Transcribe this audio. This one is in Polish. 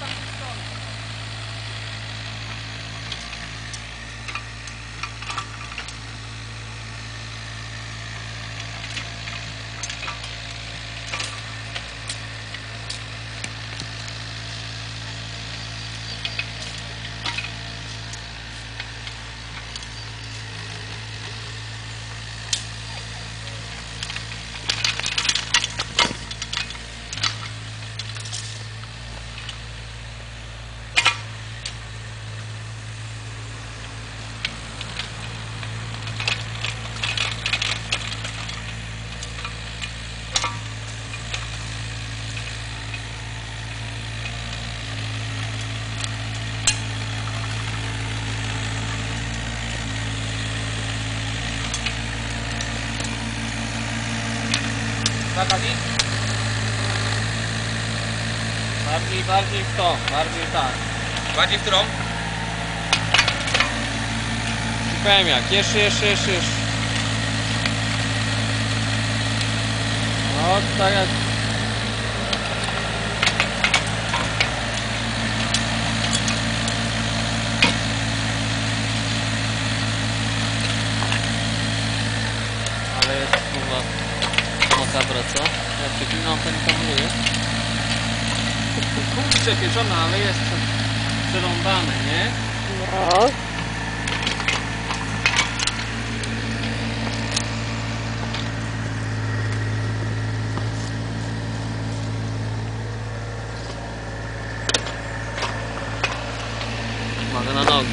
Bye. Zakali? Bardziej, bardziej w to, bardziej tak. Bardziej w którą? Powiem jak, jeszcze, jeszcze, jeszcze, jeszcze. No, tak jak... Ale jest kurwa kabra, co? Ja przeklinam, ten kamuje. Kurczę, pieczona, ale jest przerąbane, nie? No. Uwaga na nogi.